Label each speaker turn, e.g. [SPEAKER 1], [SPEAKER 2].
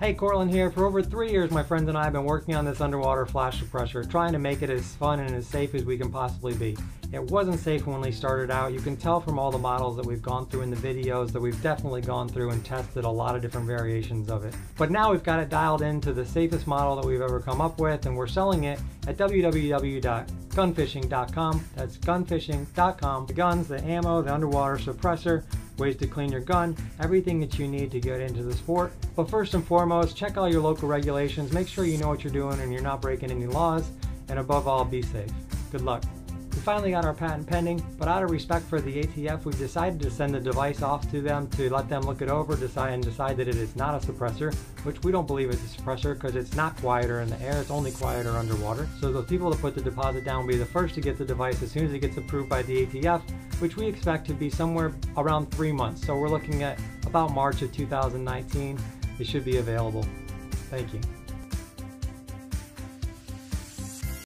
[SPEAKER 1] Hey, Courtland here. For over three years, my friends and I have been working on this underwater flash suppressor, trying to make it as fun and as safe as we can possibly be. It wasn't safe when we started out. You can tell from all the models that we've gone through in the videos that we've definitely gone through and tested a lot of different variations of it. But now we've got it dialed into the safest model that we've ever come up with, and we're selling it at www.gunfishing.com. That's gunfishing.com. The guns, the ammo, the underwater suppressor, ways to clean your gun, everything that you need to get into the sport. But first and foremost, check all your local regulations, make sure you know what you're doing and you're not breaking any laws, and above all, be safe. Good luck. We finally got our patent pending, but out of respect for the ATF, we've decided to send the device off to them to let them look it over decide, and decide that it is not a suppressor, which we don't believe is a suppressor because it's not quieter in the air, it's only quieter underwater. So the people that put the deposit down will be the first to get the device as soon as it gets approved by the ATF, which we expect to be somewhere around three months. So we're looking at about March of 2019. It should be available. Thank you.